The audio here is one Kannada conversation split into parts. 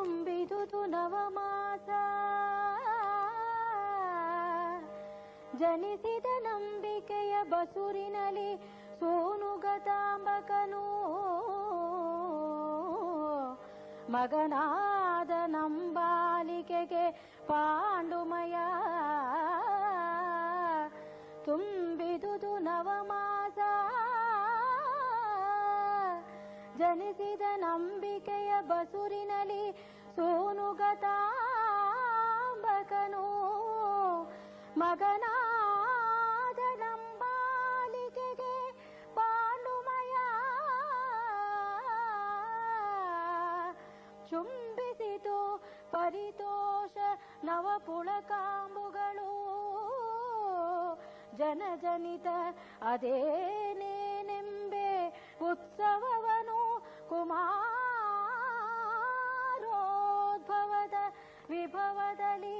ತುಂಬಿದುದು ನವಮಾಸ. ಜನಿಸಿದ ನಂಬಿಕೆಯ ಬಸುರಿನಲ್ಲಿ ಸೋನುಗತಾಂಬಕನು. ಮಗನಾದ ನಂಬಾಲಿಕೆಗೆ ಪಾಂಡುಮಯ. ತುಂಬಿದುದು ನವಮಾಸ. ಜನಿಸಿದ ನಂಬಿಕೆಯ ಬಸುರಿನಲ್ಲಿ ಸೋನುಗತಾಂಬಕನು ಮಗನಾದ ನಂಬಾಲಿಕೆಗೆ ಪಾಂಡುಮಯ ಚುಂಬಿಸಿತು ಪರಿತೋಷ ನವಪುಳಕಾಂಬುಗಳು. ಜನಜನಿತ ಅದೇನೇನೆಂಬೆ ಉತ್ಸವವನು ಕುಮಾರೋದ್ಭವದ ವಿಭವದಲ್ಲಿ.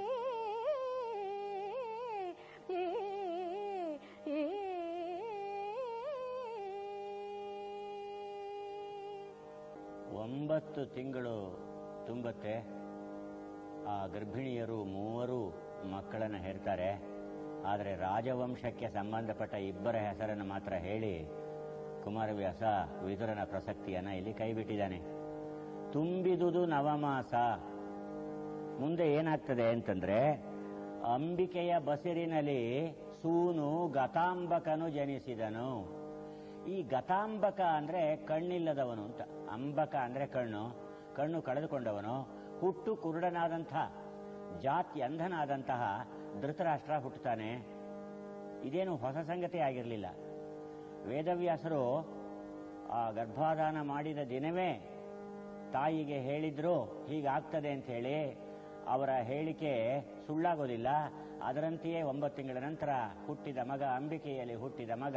ಒಂಬತ್ತು ತಿಂಗಳು ತುಂಬತ್ತೆ. ಆ ಗರ್ಭಿಣಿಯರು ಮೂವರು ಮಕ್ಕಳನ್ನು ಹೇಳ್ತಾರೆ ಆದರೆ ರಾಜವಂಶಕ್ಕೆ ಸಂಬಂಧಪಟ್ಟ ಇಬ್ಬರ ಹೆಸರನ್ನು ಮಾತ್ರ ಹೇಳಿ ಕುಮಾರವ್ಯಾಸ, ವಿದುರನ ಪ್ರಸಕ್ತಿಯನ್ನು ಇಲ್ಲಿ ಕೈಬಿಟ್ಟಿದ್ದಾನೆ. ತುಂಬಿದುದು ನವಮಾಸ. ಮುಂದೆ ಏನಾಗ್ತದೆ ಅಂತಂದ್ರೆ, ಅಂಬಿಕೆಯ ಬಸಿರಿನಲ್ಲಿ ಸೂನು ಗತಾಂಬಕನು ಜನಿಸಿದನು. ಈ ಗತಾಂಬಕ ಅಂದ್ರೆ ಕಣ್ಣಿಲ್ಲದವನು ಅಂತ. ಅಂಬಕ ಅಂದ್ರೆ ಕಣ್ಣು ಕಣ್ಣು ಕಳೆದುಕೊಂಡವನು, ಹುಟ್ಟು ಕುರುಡನಾದಂತಹ ಜಾತಿ ಅಂಧನಾದಂತಹ ಧೃತರಾಷ್ಟ್ರ ಹುಟ್ಟುತ್ತಾನೆ. ಇದೇನು ಹೊಸ ಸಂಗತಿ ಆಗಿರಲಿಲ್ಲ. ವೇದವ್ಯಾಸರು ಆ ಗರ್ಭಾಧಾನ ಮಾಡಿದ ದಿನವೇ ತಾಯಿಗೆ ಹೇಳಿದ್ರು, ಹೀಗಾಗ್ತದೆ ಅಂತ ಹೇಳಿ ಅವರ ಹೇಳಿಕೆ ಸುಳ್ಳಾಗೋದಿಲ್ಲ. ಅದರಂತೆಯೇ ಒಂಬತ್ತು ತಿಂಗಳ ನಂತರ ಹುಟ್ಟಿದ ಮಗ, ಅಂಬಿಕೆಯಲ್ಲಿ ಹುಟ್ಟಿದ ಮಗ,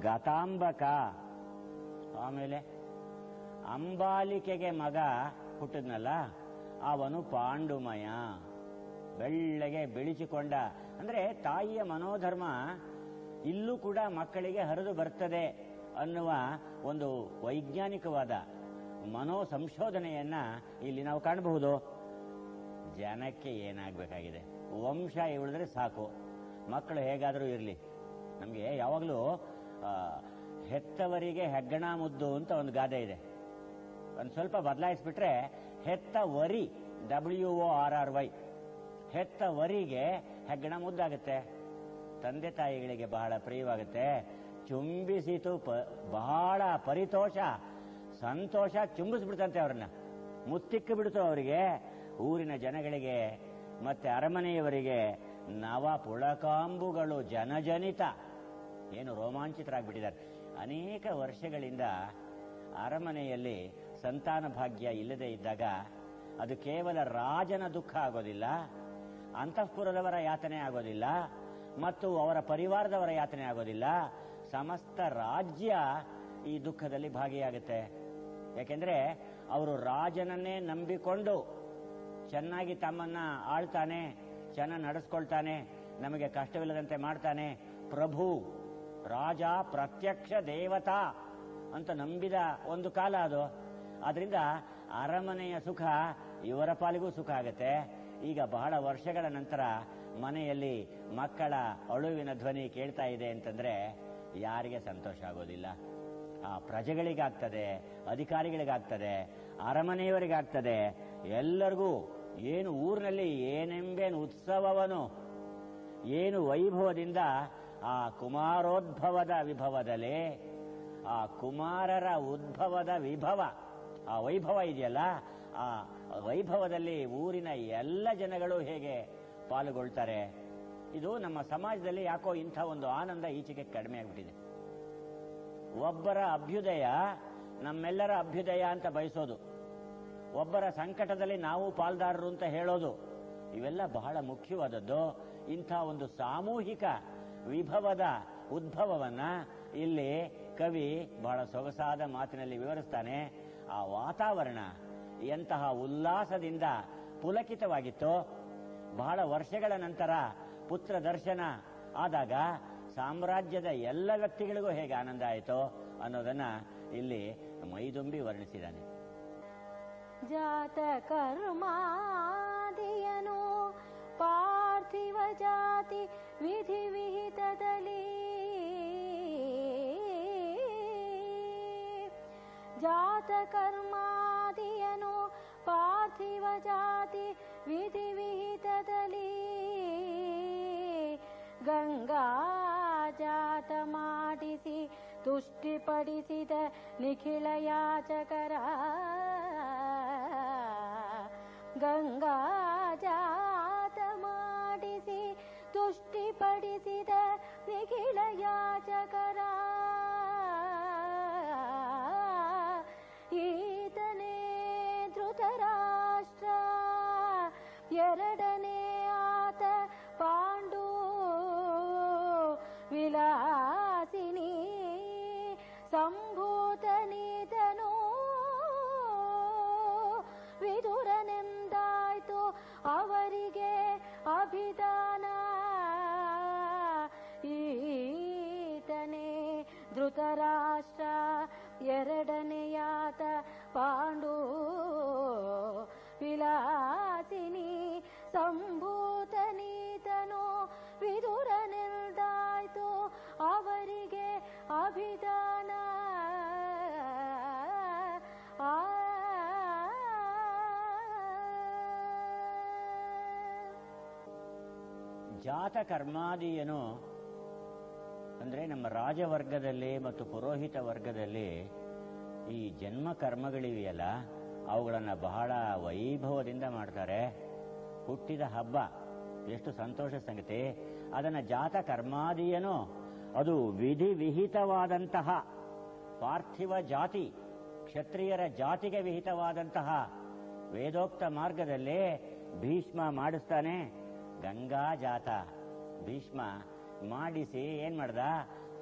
ಗತಾಂಬಕ. ಆಮೇಲೆ ಅಂಬಾಲಿಕೆಗೆ ಮಗ ಹುಟ್ಟಿದ್ನಲ್ಲ, ಅವನು ಪಾಂಡುಮಯ. ಬೆಳ್ಳಗೆ ಬೆಳಿಸಿಕೊಂಡ. ಅಂದ್ರೆ ತಾಯಿಯ ಮನೋಧರ್ಮ ಇಲ್ಲೂ ಕೂಡ ಮಕ್ಕಳಿಗೆ ಹರಿದು ಬರ್ತದೆ ಅನ್ನುವ ಒಂದು ವೈಜ್ಞಾನಿಕವಾದ ಮನೋ ಸಂಶೋಧನೆಯನ್ನ ಇಲ್ಲಿ ನಾವು ಕಾಣಬಹುದು. ಜನಕ್ಕೆ ಏನಾಗಬೇಕಾಗಿದೆ? ವಂಶ ಉಳಿದ್ರೆ ಸಾಕು. ಮಕ್ಕಳು ಹೇಗಾದರೂ ಇರಲಿ. ನಮಗೆ ಯಾವಾಗಲೂ ಹೆತ್ತವರಿಗೆ ಹೆಗ್ಗಣ ಮುದ್ದು ಅಂತ ಒಂದು ಗಾದೆ ಇದೆ. ಒಂದು ಸ್ವಲ್ಪ ಬದಲಾಯಿಸ್ಬಿಟ್ರೆ, ಹೆತ್ತ worry W O R R Y ಹೆತ್ತ ವರಿಗೆ ಹೆಗ್ಗಣ ಮುದ್ದಾಗುತ್ತೆ. ತಂದೆ ತಾಯಿಗಳಿಗೆ ಬಹಳ ಪ್ರಿಯವಾಗುತ್ತೆ. ಚುಂಬಿಸಿತು ಪ- ಬಹಳ ಪರಿತೋಷ. ಸಂತೋಷ ಚುಂಬಿಸ್ಬಿಡ್ತಂತೆ ಅವ್ರನ್ನ. ಮುತ್ತಿಕ್ಕಿ ಬಿಡ್ತು ಅವರಿಗೆ. ಊರಿನ ಜನಗಳಿಗೆ, ಮತ್ತೆ ಅರಮನೆಯವರಿಗೆ ನವ ಪುಳಕಾಂಬುಗಳು ಜನಜನಿತ. ಏನು ರೋಮಾಂಚಿತರಾಗ್ಬಿಟ್ಟಿದ್ದಾರೆ. ಅನೇಕ ವರ್ಷಗಳಿಂದ ಅರಮನೆಯಲ್ಲಿ ಸಂತಾನ ಭಾಗ್ಯ ಇಲ್ಲದೆ ಇದ್ದಾಗ ಅದು ಕೇವಲ ರಾಜನ ದುಃಖ ಆಗೋದಿಲ್ಲ, ಅಂತಃಪುರದವರ ಯಾತನೆ ಆಗೋದಿಲ್ಲ, ಮತ್ತು ಅವರ ಪರಿವಾರದವರ ಯಾತನೆ ಆಗೋದಿಲ್ಲ. ಸಮಸ್ತ ರಾಜ್ಯ ಈ ದುಃಖದಲ್ಲಿ ಭಾಗಿಯಾಗುತ್ತೆ. ಯಾಕೆಂದ್ರೆ ಅವರು ರಾಜನನ್ನೇ ನಂಬಿಕೊಂಡು ಚೆನ್ನಾಗಿ ತಮ್ಮನ್ನ ಆಳ್ತಾನೆ, ಚೆನ್ನಾಗಿ ನಡೆಸ್ಕೊಳ್ತಾನೆ, ನಮಗೆ ಕಷ್ಟವಿಲ್ಲದಂತೆ ಮಾಡ್ತಾನೆ. ಪ್ರಭು, ರಾಜ, ಪ್ರತ್ಯಕ್ಷ ದೇವತಾ ಅಂತ ನಂಬಿದ ಒಂದು ಕಾಲ ಅದು. ಅದರಿಂದ ಅರಮನೆಯ ಸುಖ ಇವರ ಪಾಲಿಗೂ ಸುಖ ಆಗತ್ತೆ. ಈಗ ಬಹಳ ವರ್ಷಗಳ ನಂತರ ಮನೆಯಲ್ಲಿ ಮಕ್ಕಳ ಅಳುವಿನ ಧ್ವನಿ ಕೇಳ್ತಾ ಇದೆ ಅಂತಂದ್ರೆ ಯಾರಿಗೆ ಸಂತೋಷ ಆಗೋದಿಲ್ಲ. ಆ ಪ್ರಜೆಗಳಿಗಾಗ್ತದೆ, ಅಧಿಕಾರಿಗಳಿಗಾಗ್ತದೆ, ಅರಮನೆಯವರಿಗಾಗ್ತದೆ, ಎಲ್ಲರಿಗೂ ಏನು ಊರಿನಲ್ಲಿ ಏನೆಂಬೇನು ಉತ್ಸವವನು? ಏನು ವೈಭವದಿಂದ ಆ ಕುಮಾರೋದ್ಭವದ ವಿಭವದಲ್ಲಿ ಆ ಕುಮಾರರ ಉದ್ಭವದ ವಿಭವ. ಆ ವೈಭವ ಇದೆಯಲ್ಲ? ಆ ವೈಭವದಲ್ಲಿ ಊರಿನ ಎಲ್ಲ ಜನಗಳು ಹೇಗೆ ಪಾಲ್ಗೊಳ್ತಾರೆ? ಇದು ನಮ್ಮ ಸಮಾಜದಲ್ಲಿ ಯಾಕೋ ಇಂಥ ಒಂದು ಆನಂದ ಈಚೆಗೆ ಕಡಿಮೆ ಆಗ್ಬಿಟ್ಟಿದೆ. ಒಬ್ಬರ ಅಭ್ಯುದಯ ನಮ್ಮೆಲ್ಲರ ಅಭ್ಯುದಯ ಅಂತ ಬಯಸೋದು. ಒಬ್ಬರ ಸಂಕಟದಲ್ಲಿ ನಾವು ಪಾಲ್ದಾರರು ಅಂತ ಹೇಳೋದು, ಇವೆಲ್ಲ ಬಹಳ ಮುಖ್ಯವಾದದ್ದು. ಇಂಥ ಒಂದು ಸಾಮೂಹಿಕ ವಿಭವದ ಉದ್ಭವವನ್ನ ಇಲ್ಲಿ ಕವಿ ಬಹಳ ಸೊಗಸಾದ ಮಾತಿನಲ್ಲಿ ವಿವರಿಸ್ತಾನೆ. ಆ ವಾತಾವರಣ ಎಂತಹ ಉಲ್ಲಾಸದಿಂದ ಪುಲಕಿತವಾಗಿತ್ತು. ಬಹಳ ವರ್ಷಗಳ ನಂತರ ಪುತ್ರ ದರ್ಶನ ಆದಾಗ ಸಾಮ್ರಾಜ್ಯದ ಎಲ್ಲ ವ್ಯಕ್ತಿಗಳಿಗೂ ಹೇಗೆ ಆನಂದ ಆಯಿತು ಅನ್ನೋದನ್ನ ಇಲ್ಲಿ ಮೈದುಂಬಿ ವರ್ಣಿಸಿದ್ದಾನೆ. ಜಾತ ಕರ್ಮಾದಿಯನು ಪಾರ್ಥಿವ ಜಾತಿ ವಿಧಿ ವಿಹಿತದಲ್ಲಿ ಜಾತ ಕರ್ಮಾದಿಯನು ಪಾರ್ಥಿವ ಜಾತಿ ವಿಧಿ ವಿಹಿತದಲ್ಲಿ ಗಂಗಾ ಜಾತ ಮಾಡಿಸಿ ತುಷ್ಟಿಪಡಿಸಿದ ನಿಖಿಲ ಯಾಚಕರ ಗಂಗಾ ಜಾತ ಮಾಡಿಸಿ ತುಷ್ಟಿಪಡಿಸಿದ ನಿಖಿಲ ಯಾಚಕರ. ಈತನೇ ಧೃತರಾಷ್ಟ್ರ ಎರಡನೇ ಆತ ಪಾಂಡು. ವಿಲಾಸಿನಿ ಸಂಭೂತನೀತನು ಧೃತರಾಷ್ಟ್ರ ಎರಡನೆಯಾತ ಪಾಂಡು ವಿಲಾಸಿನಿ ಸಂಭೂತನೀತನು ವಿದುರನೆಲ್ದಾಯ್ತು ಅವರಿಗೆ ಅಭಿದಾನ. ಆ ಅಂದ್ರೆ ನಮ್ಮ ರಾಜವರ್ಗದಲ್ಲಿ ಮತ್ತು ಪುರೋಹಿತ ವರ್ಗದಲ್ಲಿ ಈ ಜನ್ಮ ಕರ್ಮಗಳಿವೆಯಲ್ಲ, ಅವುಗಳನ್ನು ಬಹಳ ವೈಭವದಿಂದ ಮಾಡ್ತಾರೆ. ಹುಟ್ಟಿದ ಹಬ್ಬ, ಎಷ್ಟು ಸಂತೋಷ ಸಂಗತಿ. ಅದನ್ನು ಜಾತ ಕರ್ಮಾದಿಯನು, ಅದು ವಿಧಿವಿಹಿತವಾದಂತಹ ಪಾರ್ಥಿವ ಜಾತಿ, ಕ್ಷತ್ರಿಯರ ಜಾತಿಗೆ ವಿಹಿತವಾದಂತಹ ವೇದೋಕ್ತ ಮಾರ್ಗದಲ್ಲಿ ಭೀಷ್ಮ ಮಾಡಿಸ್ತಾನೆ. ಗಂಗಾ ಜಾತ, ಭೀಷ್ಮ. ಮಾಡಿಸಿ, ಏನ್ ಮಾಡ್ದ?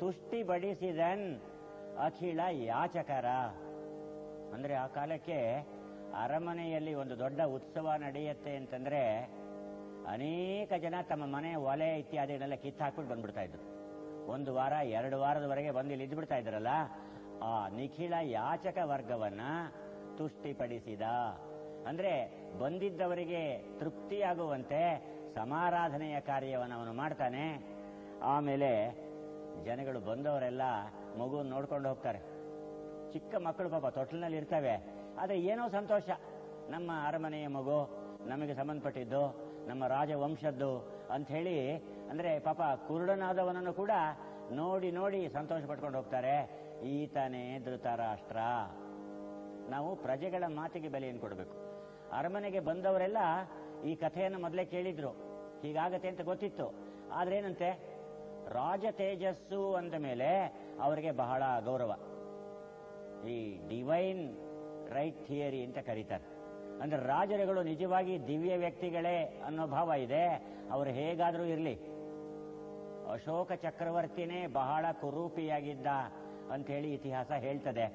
ತುಷ್ಟಿ ಬಡಿಸಿದನ್ ಅಖಿಳ ಯಾಚಕರ. ಅಂದ್ರೆ ಆ ಕಾಲಕ್ಕೆ ಅರಮನೆಯಲ್ಲಿ ಒಂದು ದೊಡ್ಡ ಉತ್ಸವ ನಡೆಯುತ್ತೆ ಅಂತಂದ್ರೆ ಅನೇಕ ಜನ ತಮ್ಮ ಮನೆ ಒಲೆ ಕಿತ್ತು ಹಾಕ್ಬಿಟ್ಟು ಬಂದ್ಬಿಡ್ತಾ ಇದ್ರು. ಒಂದು ವಾರ, ಎರಡು ವಾರದವರೆಗೆ ಬಂದು ಇಲ್ಲಿ ಇದ್ಬಿಡ್ತಾ ಇದ್ರಲ್ಲ, ಆ ನಿಖಿಳ ಯಾಚಕ ವರ್ಗವನ್ನ ತುಷ್ಟಿಪಡಿಸಿದ ಅಂದ್ರೆ ಬಂದಿದ್ದವರಿಗೆ ತೃಪ್ತಿಯಾಗುವಂತೆ ಸಮಾರಾಧನೆಯ ಕಾರ್ಯವನ್ನು ಅವನು ಮಾಡ್ತಾನೆ. ಆಮೇಲೆ ಜನಗಳು ಬಂದವರೆಲ್ಲ ಮಗು ನೋಡ್ಕೊಂಡು ಹೋಗ್ತಾರೆ. ಚಿಕ್ಕ ಮಕ್ಕಳು ಪಾಪ ತೊಟ್ಲಿನಲ್ಲಿ ಇರ್ತವೆ. ಆದರೆ ಏನೋ ಸಂತೋಷ. ನಮ್ಮ ಅರಮನೆಯ ಮಗು ನಮಗೆ ಸಂಬಂಧಪಟ್ಟಿದ್ದು, ನಮ್ಮ ರಾಜವಂಶದ್ದು ಹೇಳಿ, ಅಂದ್ರೆ ಪಾಪ ಕುರುಡನಾದವನನ್ನು ಕೂಡ ನೋಡಿ ನೋಡಿ ಸಂತೋಷ ಪಟ್ಕೊಂಡು ಹೋಗ್ತಾರೆ. ಈತನೇ ಧೃತರಾಷ್ಟ್ರ. ನಾವು ಪ್ರಜೆಗಳ ಮಾತಿಗೆ ಬೆಲೆಯನ್ನು ಕೊಡಬೇಕು. ಅರಮನೆಗೆ ಬಂದವರೆಲ್ಲ ಈ ಕಥೆಯನ್ನು ಮೊದಲೇ ಕೇಳಿದ್ರು. ಹೀಗಾಗತ್ತೆ ಅಂತ ಗೊತ್ತಿತ್ತು. ಆದ್ರೆ ಏನಂತೆ? ರಾಜ ತೇಜಸ್ಸು ಅಂದ ಮೇಲೆ ಅವರಿಗೆ ಬಹಳ ಗೌರವ. ಈ ಡಿವೈನ್ ರೈಟ್ ಥಿಯರಿ ಅಂತ ಕರೀತಾರೆ. ಅಂದ್ರೆ ರಾಜರುಗಳು ನಿಜವಾಗಿ ದಿವ್ಯ ವ್ಯಕ್ತಿಗಳೇ ಅನ್ನೋ ಭಾವ ಇದೆ. ಅವರು ಹೇಗಾದರೂ ಇರಲಿ. ಅಶೋಕ ಚಕ್ರವರ್ತಿನೇ ಬಹಳ ಕುರೂಪಿಯಾಗಿದ್ದ ಅಂತ ಹೇಳಿ ಇತಿಹಾಸ ಹೇಳ್ತದೆ.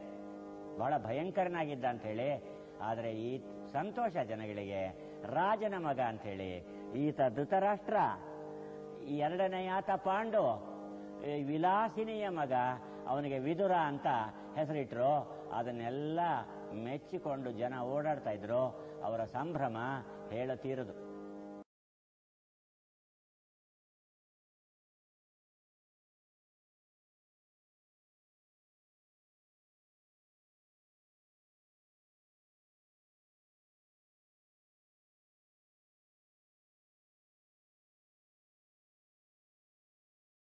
ಬಹಳ ಭಯಂಕರನಾಗಿದ್ದ ಅಂತ ಹೇಳಿ ಆದರೆ ಈ ಸಂತೋಷ ಜನಗಳಿಗೆ ರಾಜನ ಮಗ ಅಂತ ಹೇಳಿ ಈತ ಧೃತರಾಷ್ಟ್ರ. ಈ ಎರಡನೆಯಾತ ಪಾಂಡು. ವಿಲಾಸಿನಿಯ ಮಗ, ಅವನಿಗೆ ವಿದುರ ಅಂತ ಹೆಸರಿಟ್ರು. ಅದನ್ನೆಲ್ಲ ಮೆಚ್ಚಿಕೊಂಡು ಜನ ಓಡಾಡ್ತಾ ಇದ್ರು. ಅವರ ಸಂಭ್ರಮ ಹೇಳತೀರದು